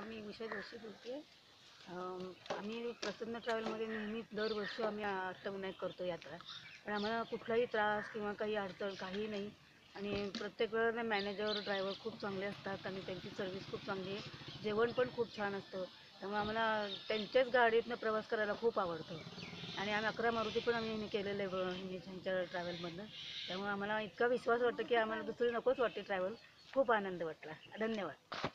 मी विषय जोशी बोलते आम्ही प्रसन्न ट्रॅव्हलमध्ये नेहमीच दरवर्षी आम्ही अष्टविनायक करतो यात्रा. पण आम्हाला कुठलाही त्रास किंवा काही अडचण काही नाही. आणि प्रत्येक वेळेला मॅनेजर ड्रायव्हर खूप चांगले असतात आणि त्यांची सर्व्हिस खूप चांगली आहे. जेवण पण खूप छान असतं. त्यामुळे आम्हाला त्यांच्याच गाडीतनं प्रवास करायला खूप आवडतं. आणि आम्ही अकरा मारुती पण आम्ही केलेलं आहे ब- त्यांच्या ट्रॅव्हलमधनं त्यामुळे आम्हाला इतका विश्वास वाटतो की आम्हाला दुसरी नकोच वाटते ट्रॅव्हल खूप आनंद वाटला. धन्यवाद.